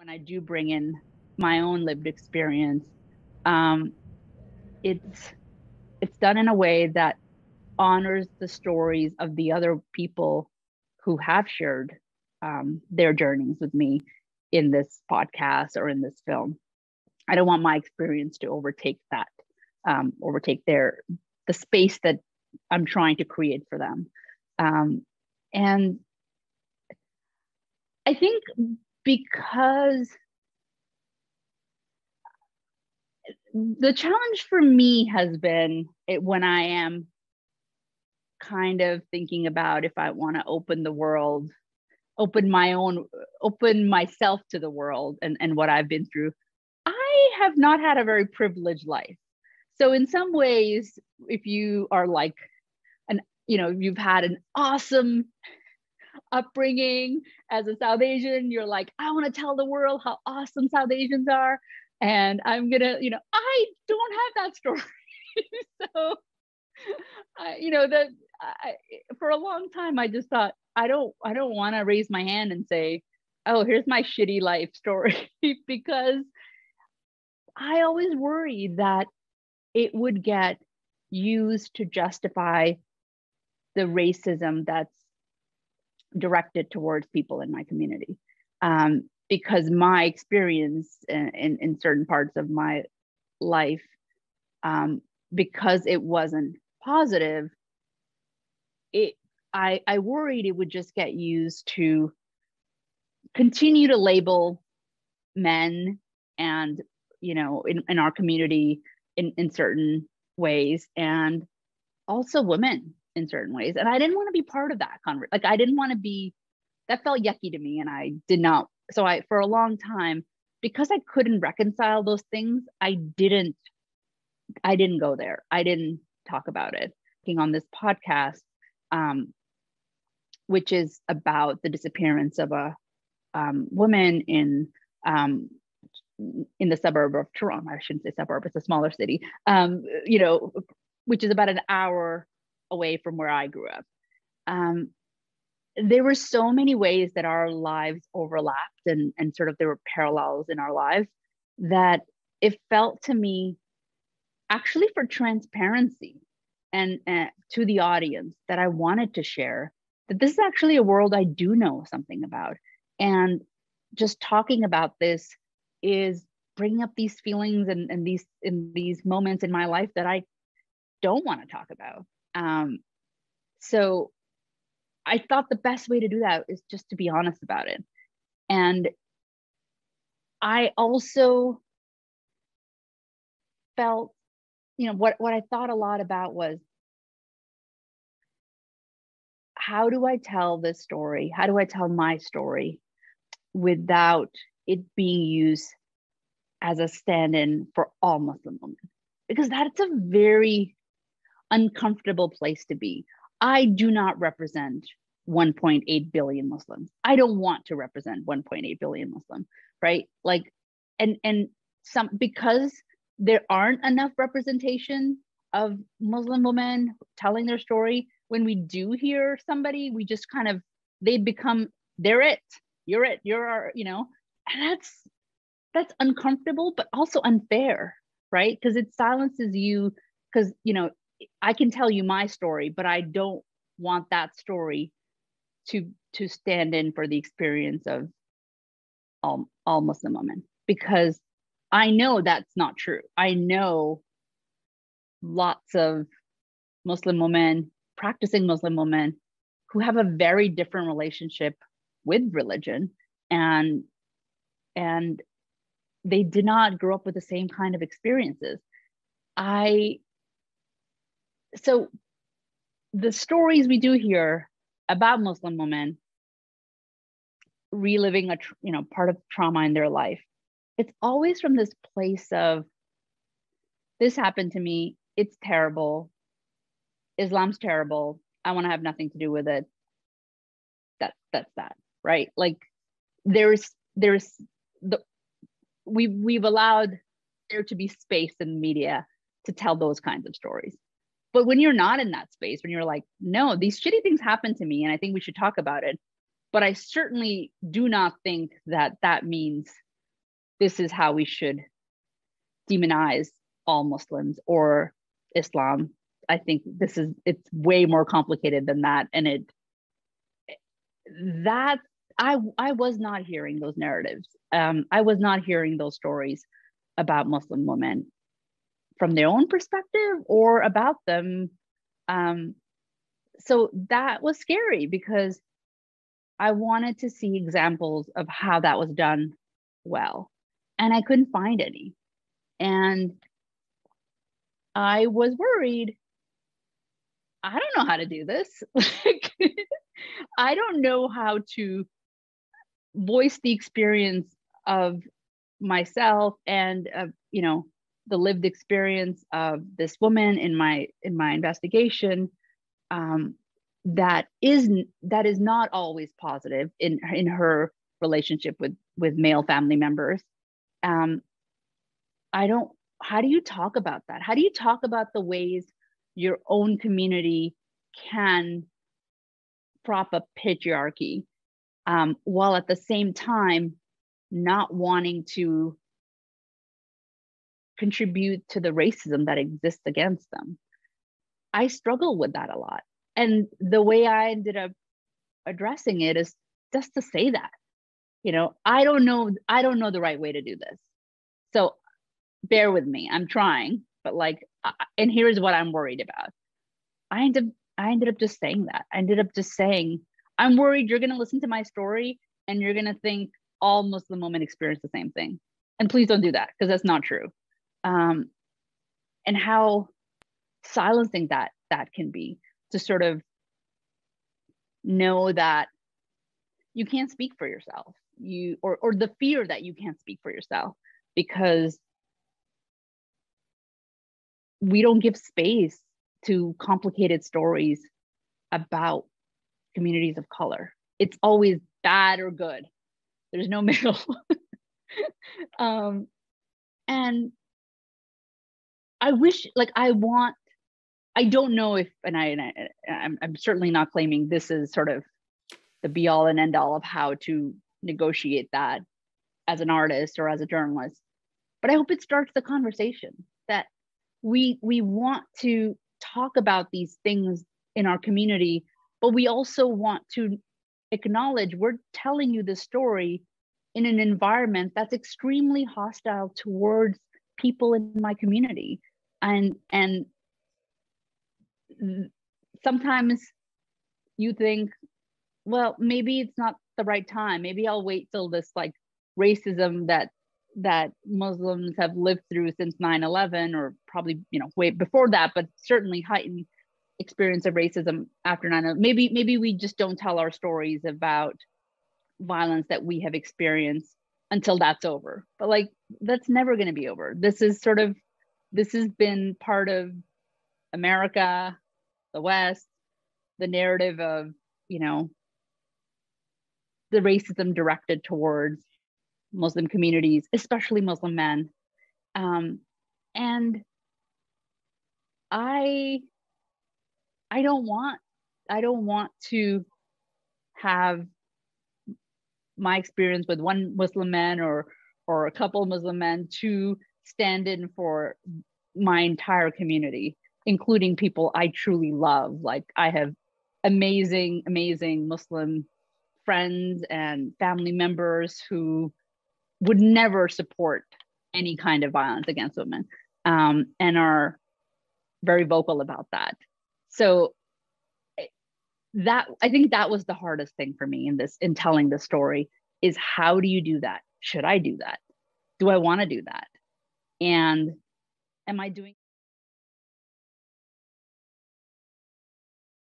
when I do bring in my own lived experience, um, it's it's done in a way that honors the stories of the other people who have shared um, their journeys with me in this podcast or in this film. I don't want my experience to overtake that, um, overtake their the space that I'm trying to create for them. Um, and I think because the challenge for me has been it, when I am kind of thinking about if I want to open the world, open my own, open myself to the world and, and what I've been through. I have not had a very privileged life. So in some ways, if you are like an, you know, you've had an awesome upbringing as a South Asian, you're like, I want to tell the world how awesome South Asians are. And I'm gonna, you know, I don't have that story. so I, you know, that for a long time I just thought I don't I don't want to raise my hand and say, oh, here's my shitty life story because I always worried that it would get used to justify the racism that's directed towards people in my community. Um, because my experience in, in, in, certain parts of my life um, because it wasn't positive it I, I worried it would just get used to continue to label men and you know in, in our community in, in certain ways and also women in certain ways. And I didn't want to be part of that conversation. Like I didn't want to be, that felt yucky to me. And I did not. So I, for a long time, because I couldn't reconcile those things, I didn't, I didn't go there. I didn't talk about it. Being on this podcast, um, which is about the disappearance of a um, woman in um, in the suburb of Toronto. I shouldn't say suburb; it's a smaller city. Um, you know, which is about an hour away from where I grew up. Um, there were so many ways that our lives overlapped and, and sort of there were parallels in our lives that it felt to me actually for transparency and uh, to the audience that I wanted to share that this is actually a world I do know something about. And just talking about this is bringing up these feelings and, and these in these moments in my life that I don't want to talk about. Um, so I thought the best way to do that is just to be honest about it. And I also felt, you know, what, what I thought a lot about was how do I tell this story? How do I tell my story without it being used as a stand in for all Muslim women? Because that's a very uncomfortable place to be. I do not represent 1.8 billion Muslims. I don't want to represent 1.8 billion Muslims, right? Like, and and some because there aren't enough representation of Muslim women telling their story. When we do hear somebody, we just kind of they become they're it. You're it. You're our, you know, and that's that's uncomfortable, but also unfair, right? Because it silences you. Because you know I can tell you my story, but I don't want that story to to stand in for the experience of all, all Muslim women because I know that's not true. I know lots of Muslim women, practicing Muslim women, who have a very different relationship with religion and and they did not grow up with the same kind of experiences. I so the stories we do hear about Muslim women reliving a you know part of trauma in their life, it's always from this place of this happened to me. It's terrible. Islam's terrible. I want to have nothing to do with it. That that's that, right? Like there's there's the we we've allowed there to be space in media to tell those kinds of stories but when you're not in that space, when you're like, no, these shitty things happen to me and I think we should talk about it. But I certainly do not think that that means this is how we should demonize all Muslims or Islam. I think this is it's way more complicated than that, and it that I I was not hearing those narratives. Um, I was not hearing those stories about Muslim women from their own perspective or about them. Um, so that was scary because I wanted to see examples of how that was done well, and I couldn't find any. And I was worried. I don't know how to do this. I don't know how to voice the experience of myself and of, you know, the lived experience of this woman in my in my investigation um, that is that is not always positive in in her relationship with with male family members. Um, i don't how do you talk about that? How do you talk about the ways your own community can prop up patriarchy um, while at the same time not wanting to contribute to the racism that exists against them. I struggle with that a lot. And the way I ended up addressing it is just to say that, you know, I don't know, I don't know the right way to do this. So bear with me. I'm trying, but like, and here's what I'm worried about. I ended up, I ended up just saying that. I ended up just saying, I'm worried you're going to listen to my story and you're going to think all Muslim women experience the same thing. And please don't do that because that's not true. Um, and how silencing that that can be to sort of know that you can't speak for yourself you or or the fear that you can't speak for yourself because we don't give space to complicated stories about communities of color. It's always bad or good. There's no middle. um, and I wish, like, I want, I don't know if, and I, and I I'm, I'm certainly not claiming this is sort of the be all and end all of how to negotiate that as an artist or as a journalist. But I hope it starts the conversation that we we want to talk about these things in our community but we also want to acknowledge we're telling you the story in an environment that's extremely hostile towards people in my community and and sometimes you think well maybe it's not the right time. Maybe i'll wait till this like racism that that muslims have lived through since 9-11 or probably you know way before that but certainly heightened experience of racism after 9-11 maybe maybe we just don't tell our stories about violence that we have experienced until that's over. But like that's never going to be over. This is sort of this has been part of america the west the narrative of you know the racism directed towards muslim communities especially muslim men. Um, and i I don't want I don't want to have my experience with one Muslim man or or a couple Muslim men to stand in for my entire community, including people I truly love. Like I have amazing, amazing Muslim friends and family members who would never support any kind of violence against women um, and are very vocal about that. So eh, that i think that was the hardest thing for me in this in telling the story is how do you do that? Should i do that? Do i want to do that and am i doing